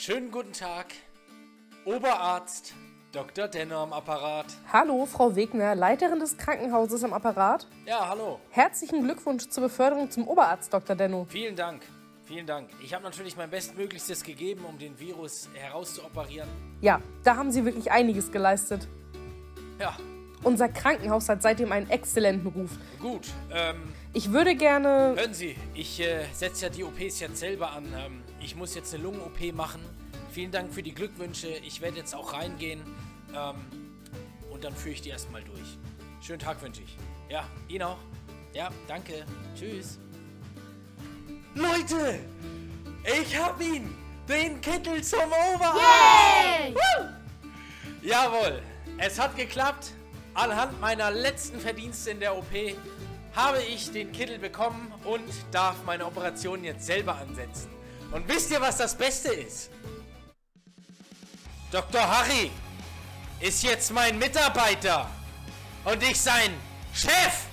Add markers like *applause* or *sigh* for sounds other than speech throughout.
Schönen guten Tag. Oberarzt Dr. Denner am Apparat. Hallo, Frau Wegner, Leiterin des Krankenhauses am Apparat. Ja, hallo. Herzlichen Glückwunsch zur Beförderung zum Oberarzt, Dr. Denno. Vielen Dank. Vielen Dank. Ich habe natürlich mein Bestmöglichstes gegeben, um den Virus herauszuoperieren. Ja, da haben Sie wirklich einiges geleistet. Ja, Unser Krankenhaus hat seitdem einen exzellenten Ruf. gut. Ähm, Ich würde gerne. hören Sie, ich äh, setze ja die OPs jetzt selber an. Ähm, ich muss jetzt eine Lungen-OP machen. Vielen Dank für die Glückwünsche. Ich werde jetzt auch reingehen. Ähm, und dann führe ich die erstmal durch. Schönen Tag wünsche ich. Ja, Ihnen auch. Ja, danke. Tschüss. Leute, ich hab ihn. Den Kittel zum Oberarzt. Jawohl, es hat geklappt. Anhand meiner letzten Verdienste in der OP habe ich den Kittel bekommen und darf meine Operation jetzt selber ansetzen. Und wisst ihr, was das Beste ist? Dr. Harry ist jetzt mein Mitarbeiter und ich sein Chef.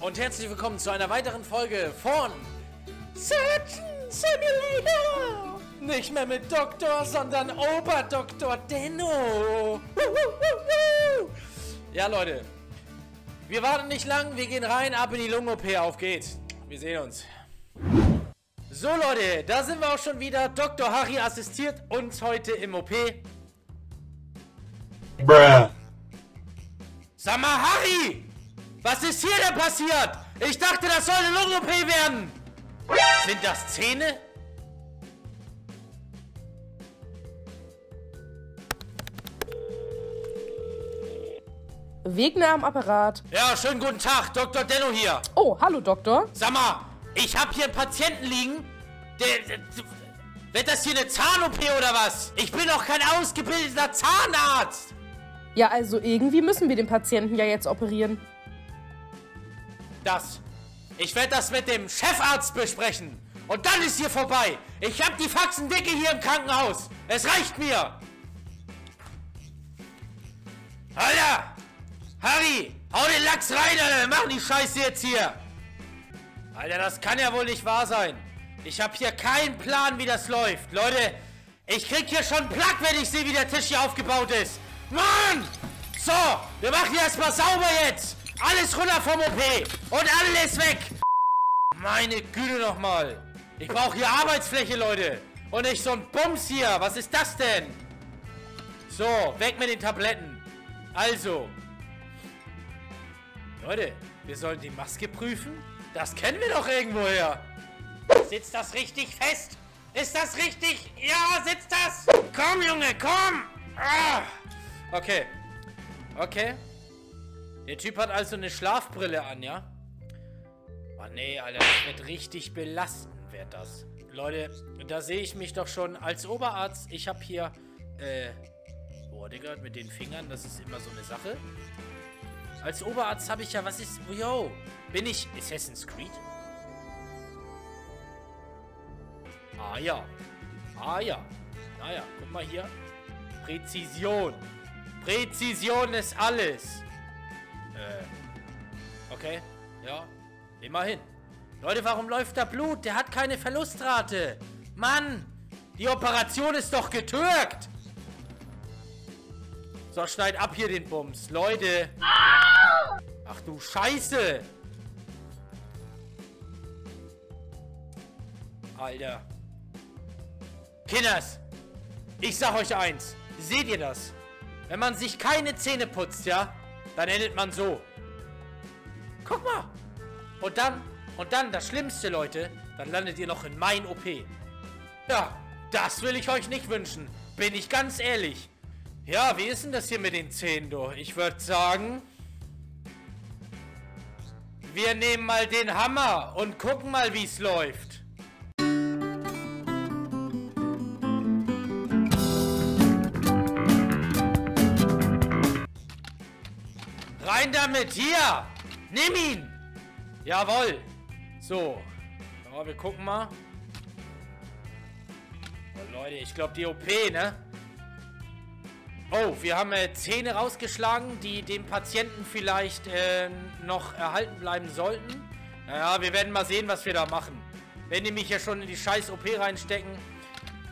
Und herzlich willkommen zu einer weiteren Folge von Surgeon Simulator. Nicht mehr mit Doktor, sondern Oberdoktor Denno. Ja, Leute. Wir warten nicht lang, wir gehen rein, ab in die Lungen-OP, auf geht's. Wir sehen uns. So, Leute, da sind wir auch schon wieder. Dr. Harry assistiert uns heute im OP. Bruh. Sag mal, Harry! Was ist hier denn passiert? Ich dachte, das soll eine Lungen-OP werden. Sind das Zähne? Wegner am Apparat. Ja, schönen guten Tag, Dr. Denno hier. Oh, hallo, Doktor. Sag mal, ich hab hier einen Patienten liegen. Der, der, wird das hier eine Zahn-OP oder was? Ich bin doch kein ausgebildeter Zahnarzt. Ja, also irgendwie müssen wir den Patienten ja jetzt operieren. Das. Ich werde das mit dem Chefarzt besprechen. Und dann ist hier vorbei. Ich hab die Faxen dicke hier im Krankenhaus. Es reicht mir. Alter! Harry! Hau den Lachs rein, Alter! Wir machen die Scheiße jetzt hier! Alter, das kann ja wohl nicht wahr sein. Ich hab hier keinen Plan, wie das läuft. Leute, ich krieg hier schon Plack, wenn ich sehe, wie der Tisch hier aufgebaut ist. Mann! So, wir machen hier erstmal sauber jetzt. Alles runter vom OP. Und alles weg. Meine Güte nochmal. Ich brauche hier Arbeitsfläche, Leute. Und nicht so ein Bums hier. Was ist das denn? So, weg mit den Tabletten. Also. Leute, wir sollen die Maske prüfen? Das kennen wir doch irgendwoher. Sitzt das richtig fest? Ist das richtig? Ja, sitzt das? Komm, Junge, komm! Ah. Okay. Okay. Der Typ hat also eine Schlafbrille an, ja? Oh nee, Alter, das wird richtig belastend, wird das. Leute, da sehe ich mich doch schon als Oberarzt. Ich habe hier, äh, boah, Digga, mit den Fingern, das ist immer so eine Sache. Als Oberarzt habe ich ja, was ist, yo, bin ich Assassin's Creed? Ah ja, ah ja, naja, guck mal hier. Präzision. Präzision ist alles. Äh, okay, ja, immerhin. Leute, warum läuft da Blut? Der hat keine Verlustrate. Mann, die Operation ist doch getürkt. So, schneid ab hier den Bums. Leute. Ach du Scheiße. Alter. Kinders, ich sag euch eins. Seht ihr das? Wenn man sich keine Zähne putzt, ja, dann endet man so. Guck mal. Und dann, und dann das Schlimmste, Leute, dann landet ihr noch in mein OP. Ja, das will ich euch nicht wünschen. Bin ich ganz ehrlich. Ja, wie ist denn das hier mit den Zähnen, du? Ich würde sagen... Wir nehmen mal den Hammer und gucken mal, wie es läuft. Rein damit, hier! Nimm ihn! Jawohl! So. Ja, wir gucken mal. Oh, Leute, ich glaube die OP, ne? Oh, wir haben äh, Zähne rausgeschlagen, die dem Patienten vielleicht äh, noch erhalten bleiben sollten. Naja, wir werden mal sehen, was wir da machen. wenn die mich ja schon in die scheiß OP reinstecken.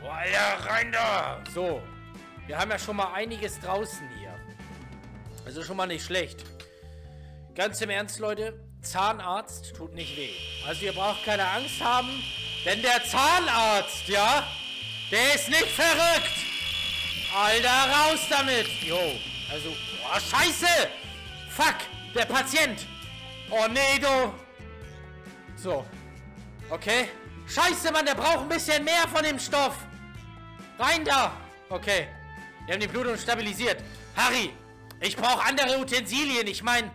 Boah, Alter, rein da! So. Wir haben ja schon mal einiges draußen hier. Also schon mal nicht schlecht. Ganz im Ernst, Leute. Zahnarzt tut nicht weh. Also ihr braucht keine Angst haben. Denn der Zahnarzt, ja, der ist nicht verrückt. Alter, raus damit. Jo, also, boah, scheiße. Fuck, der Patient. Oh, nee, du. So. Okay. Scheiße, Mann, der braucht ein bisschen mehr von dem Stoff. Rein da. Okay. Wir haben die Blutung stabilisiert. Harry, ich brauche andere Utensilien. Ich meine,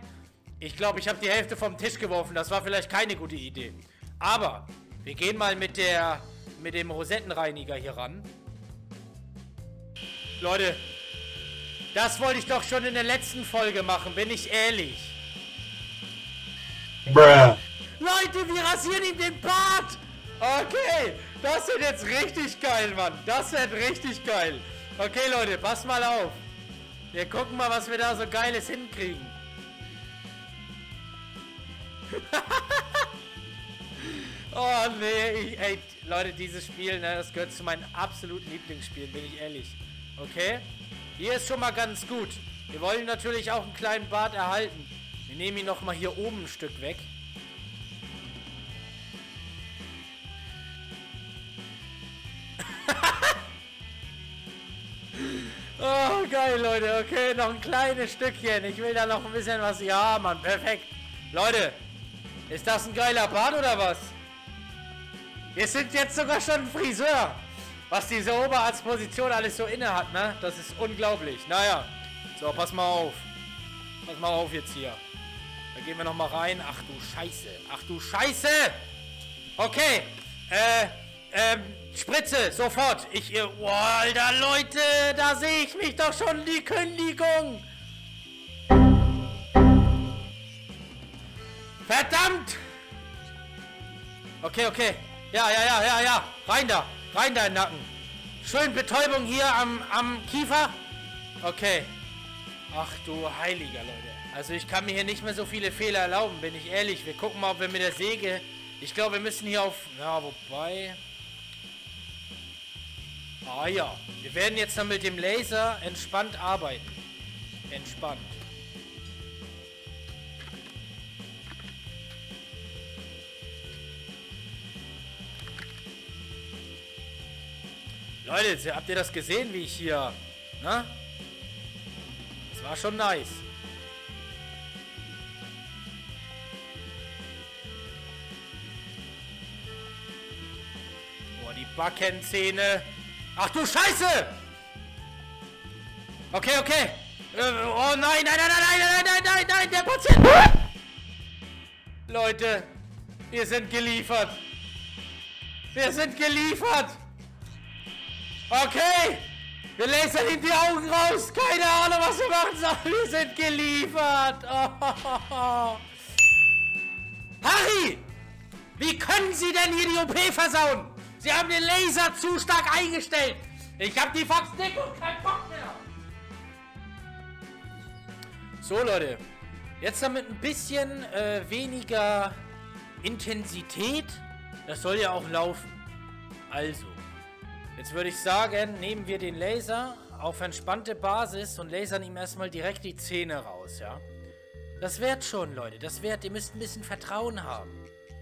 ich glaube, ich habe die Hälfte vom Tisch geworfen. Das war vielleicht keine gute Idee. Aber wir gehen mal mit der mit dem Rosettenreiniger hier ran. Leute, das wollte ich doch schon in der letzten Folge machen, bin ich ehrlich. Bruh. Leute, wir rasieren ihm den Bart. Okay, das wird jetzt richtig geil, Mann. Das wird richtig geil. Okay, Leute, passt mal auf. Wir gucken mal, was wir da so Geiles hinkriegen. *laughs* oh, nee. Ich, ey, Leute, dieses Spiel, ne, das gehört zu meinen absoluten Lieblingsspielen, bin ich ehrlich. Okay? Hier ist schon mal ganz gut. Wir wollen natürlich auch einen kleinen Bart erhalten. Wir nehmen ihn nochmal hier oben ein Stück weg. *laughs* Oh, geil, Leute. Okay, noch ein kleines Stückchen. Ich will da noch ein bisschen was... Ja, Mann, perfekt. Leute, ist das ein geiler Bart oder was? Wir sind jetzt sogar schon Friseur. Was diese Oberarztposition alles so inne hat, ne? Das ist unglaublich. Naja. So, pass mal auf. Pass mal auf jetzt hier. Da gehen wir noch mal rein. Ach du Scheiße. Ach du Scheiße. Okay. Äh, ähm, Spritze, sofort. Ich, ihr, oh, Alter, Leute, da sehe ich mich doch schon, die Kündigung. Verdammt! Okay, okay. Ja, ja, ja, ja, ja. Rein da. Rein da in den Nacken. Schön Betäubung hier am, am Kiefer. Okay. Ach du heiliger Leute. Also ich kann mir hier nicht mehr so viele Fehler erlauben, bin ich ehrlich. Wir gucken mal, ob wir mit der Säge... Ich glaube, wir müssen hier auf... Ja, wobei... Ah ja. Wir werden jetzt dann mit dem Laser entspannt arbeiten. Entspannt. Leute, habt ihr das gesehen, wie ich hier... Na? Das war schon nice. Boah, die Backenzähne. Ach du Scheiße! Okay, okay. Äh, oh nein, nein, nein, nein, nein, nein, nein, nein, der Patient! Leute, wir sind geliefert. Wir sind geliefert. Okay. Wir lasern ihm die Augen raus. Keine Ahnung, was wir machen sollen. Wir sind geliefert. Oh. *laughs* Harry! Wie können Sie denn hier die OP versauen? Sie haben den Laser zu stark eingestellt. Ich habe die Fax dick und kein Bock mehr. So, Leute. Jetzt damit ein bisschen äh, weniger Intensität. Das soll ja auch laufen. Also. Jetzt würde ich sagen, nehmen wir den Laser auf entspannte Basis und lasern ihm erstmal direkt die Zähne raus, ja? Das wird schon, Leute. Das wird. Ihr müsst ein bisschen Vertrauen haben.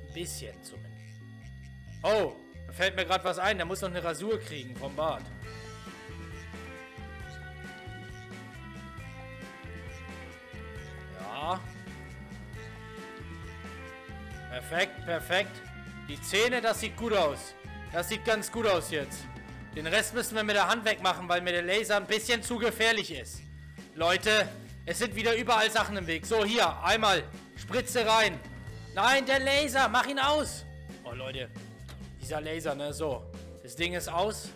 Ein bisschen zumindest. Oh, da fällt mir gerade was ein. Der muss noch eine Rasur kriegen vom Bart. Ja. Perfekt, perfekt. Die Zähne, das sieht gut aus. Das sieht ganz gut aus jetzt. Den Rest müssen wir mit der Hand wegmachen, weil mir der Laser ein bisschen zu gefährlich ist. Leute, es sind wieder überall Sachen im Weg. So, hier, einmal. Spritze rein. Nein, der Laser, mach ihn aus. Oh, Leute. Dieser Laser, ne? So. Das Ding ist aus.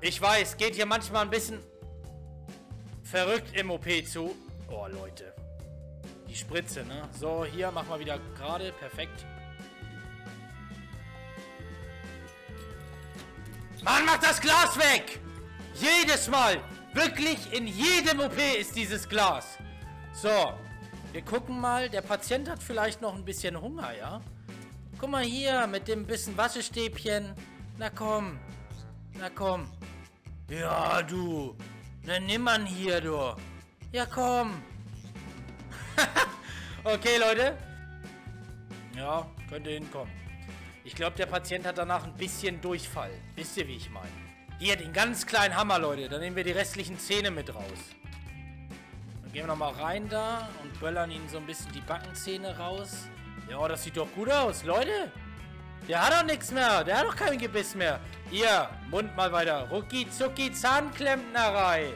Ich weiß, geht hier manchmal ein bisschen verrückt im OP zu. Oh, Leute. Die Spritze, ne? So, hier, mach mal wieder gerade. Perfekt. Mann, mach das Glas weg! Jedes Mal! Wirklich in jedem OP ist dieses Glas. So, wir gucken mal. Der Patient hat vielleicht noch ein bisschen Hunger, ja? Guck mal hier, mit dem bisschen Waschestäbchen. Na komm. Na komm. Ja, du. Na nimm man hier, du. Ja, komm. *laughs* okay, Leute. Ja, könnte hinkommen. Ich glaube, der Patient hat danach ein bisschen Durchfall. Wisst ihr, wie ich meine? Hier, den ganz kleinen Hammer, Leute. Dann nehmen wir die restlichen Zähne mit raus. Dann gehen wir nochmal rein da und böllern ihn so ein bisschen die Backenzähne raus. Ja, das sieht doch gut aus, Leute. Der hat doch nichts mehr. Der hat doch kein Gebiss mehr. Hier, Mund mal weiter. Rucki zucki Zahnklempnerei.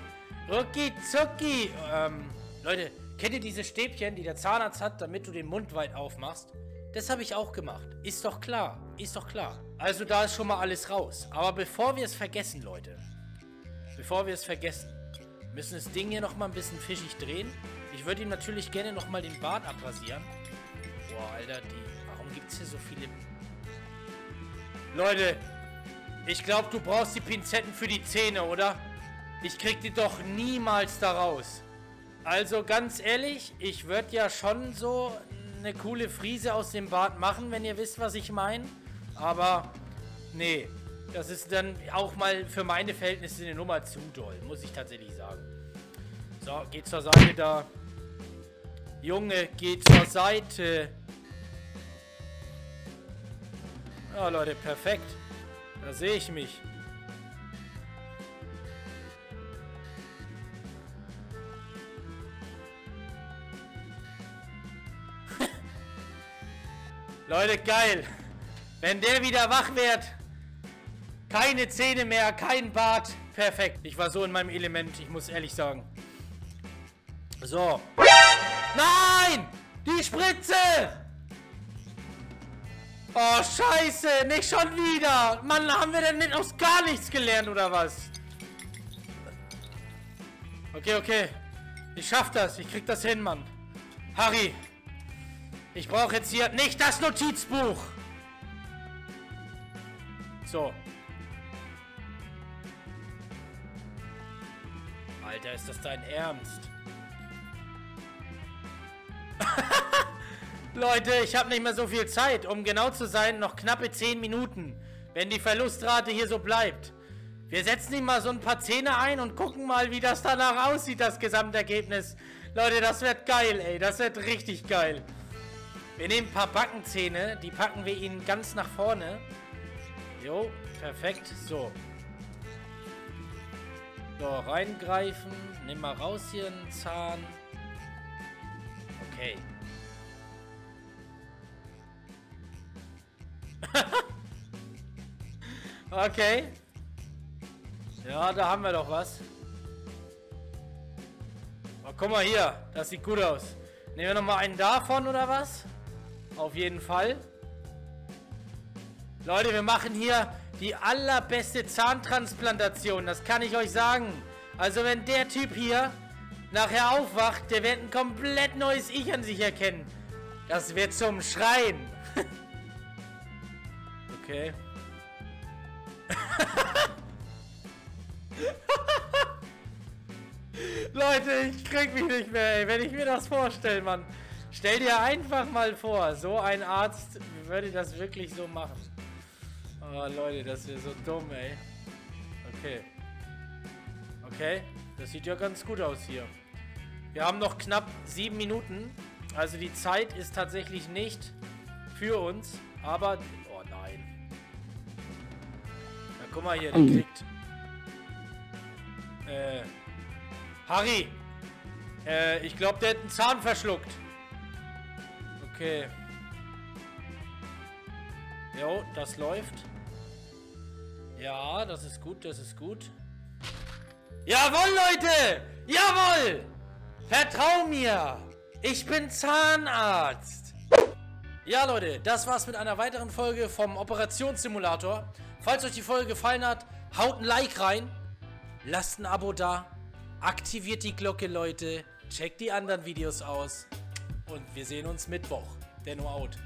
Rucki zucki. Ähm, Leute, kennt ihr diese Stäbchen, die der Zahnarzt hat, damit du den Mund weit aufmachst? Das habe ich auch gemacht. Ist doch klar. Ist doch klar. Also da ist schon mal alles raus. Aber bevor wir es vergessen, Leute. Bevor wir es vergessen. Müssen das Ding hier nochmal ein bisschen fischig drehen. Ich würde ihm natürlich gerne nochmal den Bart abrasieren. Boah, Alter, die... Warum gibt es hier so viele... Leute, ich glaube, du brauchst die Pinzetten für die Zähne, oder? Ich krieg die doch niemals da raus. Also ganz ehrlich, ich würde ja schon so eine coole Friese aus dem Bart machen, wenn ihr wisst, was ich meine. Aber, nee. Das ist dann auch mal für meine Verhältnisse eine Nummer zu doll, muss ich tatsächlich sagen. So, geht zur Seite da. Junge, geht zur Seite. Ja, Leute, perfekt. Da sehe ich mich. Leute, geil. Wenn der wieder wach wird, keine Zähne mehr, kein Bart. Perfekt. Ich war so in meinem Element, ich muss ehrlich sagen. So. Nein! Die Spritze! Oh, scheiße, nicht schon wieder. Mann, haben wir denn nicht aus gar nichts gelernt, oder was? Okay, okay. Ich schaff das. Ich krieg das hin, Mann. Harry, ich brauche jetzt hier nicht das Notizbuch. So. Alter, ist das dein Ernst? *laughs* Leute, ich habe nicht mehr so viel Zeit. Um genau zu sein, noch knappe 10 Minuten. Wenn die Verlustrate hier so bleibt. Wir setzen ihm mal so ein paar Zähne ein und gucken mal, wie das danach aussieht, das Gesamtergebnis. Leute, das wird geil, ey. Das wird richtig geil. Wir nehmen ein paar Backenzähne, die packen wir ihnen ganz nach vorne. Jo, perfekt. So. So, reingreifen. Nimm mal raus hier einen Zahn. Okay. *laughs* okay. Ja, da haben wir doch was. Oh, guck mal hier. Das sieht gut aus. Nehmen wir nochmal einen davon, oder was? Auf jeden Fall. Leute, wir machen hier die allerbeste Zahntransplantation. Das kann ich euch sagen. Also wenn der Typ hier nachher aufwacht, der wird ein komplett neues Ich an sich erkennen. Das wird zum Schreien. *laughs* okay. *laughs* Leute, ich krieg mich nicht mehr, ey, wenn ich mir das vorstelle, Mann. Stell dir einfach mal vor, so ein Arzt würde das wirklich so machen. Oh, Leute, das wäre so dumm, ey. Okay. Okay, das sieht ja ganz gut aus hier. Wir haben noch knapp sieben Minuten. Also die Zeit ist tatsächlich nicht für uns. Aber... Oh nein. Na, guck mal hier, der kriegt... Äh... Harry! Äh, ich glaube, der hat einen Zahn verschluckt. Okay. Jo, das läuft. Ja, das ist gut, das ist gut. Jawohl, Leute! Jawohl! Vertrau mir! Ich bin Zahnarzt! Ja, Leute, das war's mit einer weiteren Folge vom Operationssimulator. Falls euch die Folge gefallen hat, haut ein Like rein. Lasst ein Abo da. Aktiviert die Glocke, Leute. Checkt die anderen Videos aus. Und wir sehen uns Mittwoch. Der No Out.